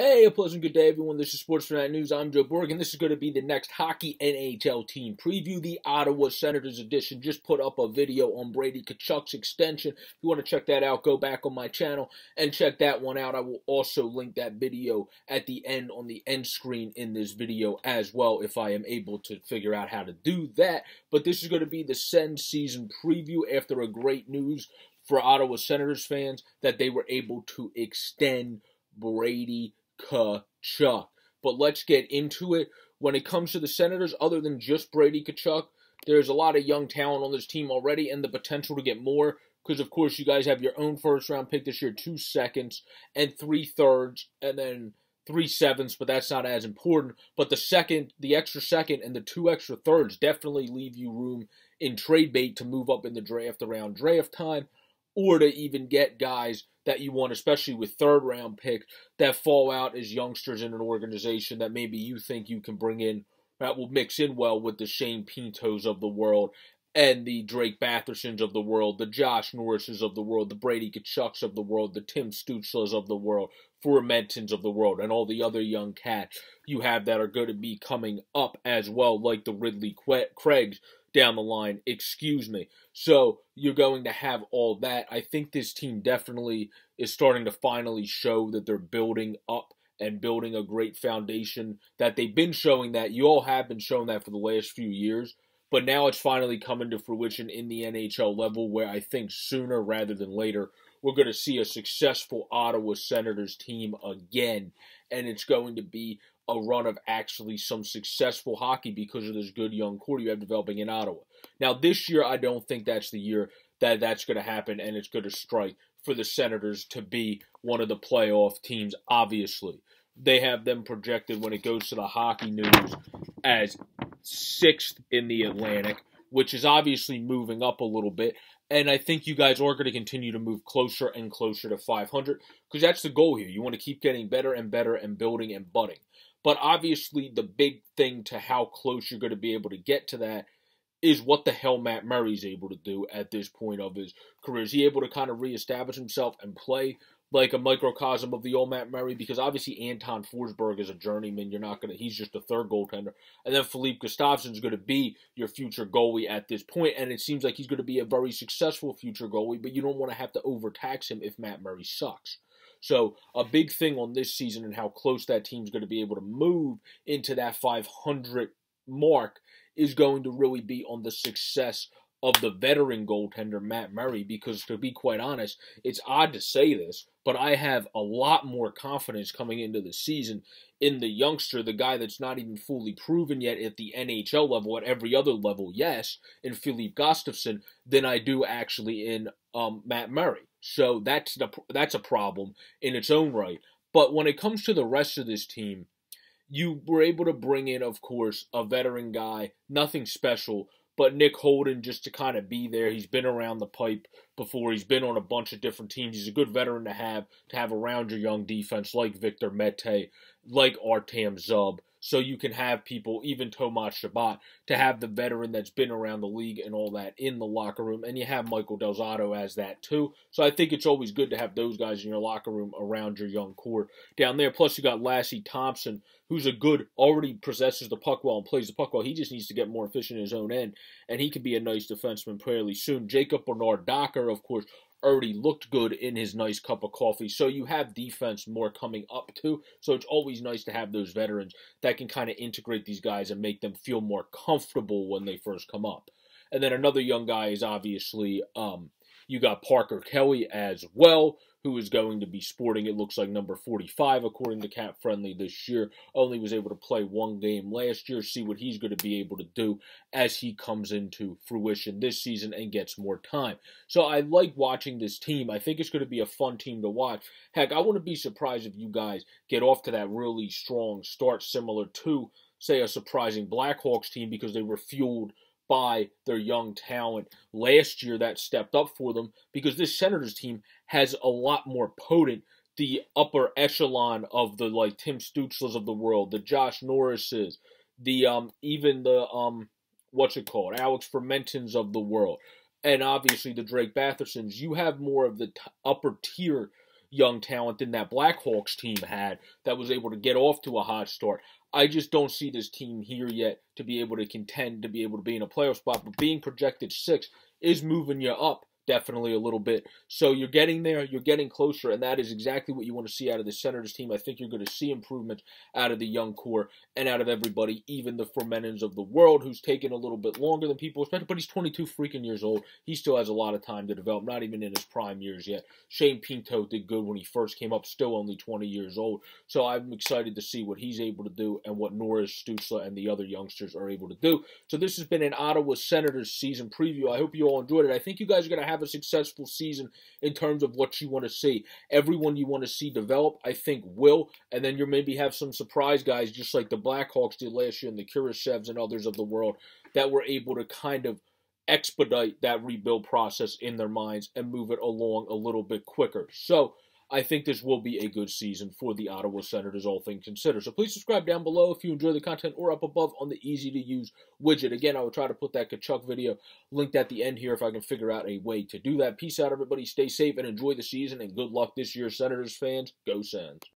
Hey, a pleasant good day, everyone. This is Sports Phanatic News. I'm Joe Borg, and this is going to be the next Hockey NHL team preview. The Ottawa Senators edition just put up a video on Brady Tkachuk's extension. If you want to check that out, go back on my channel and check that one out. I will also link that video at the end on the end screen in this video as well, if I am able to figure out how to do that. But this is going to be the Sens season preview after a great news for Ottawa Senators fans that they were able to extend Brady Tkachuk. But let's get into it. When it comes to the Senators, other than just Brady Tkachuk, there's a lot of young talent on this team already and the potential to get more. Because, of course, you guys have your own first round pick this year, two seconds, and three thirds, and then three sevenths, but that's not as important. But the second, the extra second, and the two extra thirds definitely leave you room in trade bait to move up in the draft around draft time or to even get guys that you want, especially with third round picks that fall out as youngsters in an organization that maybe you think you can bring in that will mix in well with the Shane Pintos of the world and the Drake Bathersons of the world, the Josh Norrises of the world, the Brady Tkachuks of the world, the Tim Stützles of the world, Formentons of the world, and all the other young cats you have that are going to be coming up as well, like the Ridly Greigs down the line. Excuse me. So you're going to have all that. I think this team definitely is starting to finally show that they're building up and building a great foundation that they've been showing that you all have been showing that for the last few years but now it's finally coming to fruition in the NHL level where I think sooner rather than later we're going to see a successful Ottawa Senators team again and it's going to be a run of actually some successful hockey because of this good young core you have developing in Ottawa. Now, this year, I don't think that's the year that that's going to happen and it's going to strike for the Senators to be one of the playoff teams, obviously. They have them projected when it goes to the hockey news as sixth in the Atlantic, which is obviously moving up a little bit. And I think you guys are going to continue to move closer and closer to 500 because that's the goal here. You want to keep getting better and better and building and budding. But obviously, the big thing to how close you're going to be able to get to that is what the hell Matt Murray's able to do at this point of his career. Is he able to kind of reestablish himself and play like a microcosm of the old Matt Murray? Because obviously Anton Forsberg is a journeyman. You're not gonna. He's just a third goaltender, and then Filip going to be your future goalie at this point, and it seems like he's going to be a very successful future goalie. But you don't want to have to overtax him if Matt Murray sucks. So a big thing on this season and how close that team's going to be able to move into that 500 mark is going to really be on the success of the veteran goaltender Matt Murray because to be quite honest, it's odd to say this, but I have a lot more confidence coming into the season in the youngster, the guy that's not even fully proven yet at the NHL level, at every other level, yes, in Filip Gustavsson, than I do actually in um, Matt Murray. So that's the that's a problem in its own right. But when it comes to the rest of this team, you were able to bring in, of course, a veteran guy, nothing special, but Nick Holden just to kind of be there. He's been around the pipe before. He's been on a bunch of different teams. He's a good veteran to have to have around your young defense, like Victor Mete, like Artem Zub so you can have people, even Thomas Chabot, to have the veteran that's been around the league and all that in the locker room, and you have Michael Del Zotto as that too. So I think it's always good to have those guys in your locker room around your young core down there. Plus you got Lassi Thomson, who's a good, already possesses the puck well and plays the puck well. He just needs to get more efficient in his own end, and he can be a nice defenseman fairly soon. Jacob Bernard Docker, of course, already looked good in his nice cup of coffee. So you have defense more coming up too. So it's always nice to have those veterans that can kind of integrate these guys and make them feel more comfortable when they first come up. And then another young guy is obviously um, you got Parker Kelly as well, who is going to be sporting, it looks like, number 45, according to Cap Friendly this year. Only was able to play one game last year. See what he's going to be able to do as he comes into fruition this season and gets more time. So I like watching this team. I think it's going to be a fun team to watch. Heck, I wouldn't be surprised if you guys get off to that really strong start, similar to, say, a surprising Blackhawks team because they were fueled – by their young talent last year that stepped up for them because this Senators team has a lot more potent the upper echelon of the like Tim Stützles of the world, the Josh Norrises, the um even the um what's it called Alex Formentons of the world, and obviously the Drake Bathersons. You have more of the t- upper tier young talent than that Blackhawks team had that was able to get off to a hot start. I just don't see this team here yet to be able to contend, to be able to be in a playoff spot. But being projected six is moving you up definitely a little bit. So you're getting there, you're getting closer, and that is exactly what you want to see out of the Senators team. I think you're going to see improvement out of the young core and out of everybody, even the Formentons of the world, who's taken a little bit longer than people expected, but he's 22 freaking years old. He still has a lot of time to develop, not even in his prime years yet. Shane Pinto did good when he first came up, still only 20 years old. So I'm excited to see what he's able to do and what Norris, Stützle, and the other youngsters are able to do. So this has been an Ottawa Senators season preview. I hope you all enjoyed it. I think you guys are going to have have a successful season in terms of what you want to see. Everyone you want to see develop, I think, will. And then you maybe have some surprise guys, just like the Blackhawks did last year and the Kurashevs and others of the world, that were able to kind of expedite that rebuild process in their minds and move it along a little bit quicker. So, I think this will be a good season for the Ottawa Senators, all things considered. So please subscribe down below if you enjoy the content or up above on the easy to use widget. Again, I will try to put that Tkachuk video linked at the end here if I can figure out a way to do that. Peace out, everybody. Stay safe and enjoy the season, and good luck this year, Senators fans. Go Sens.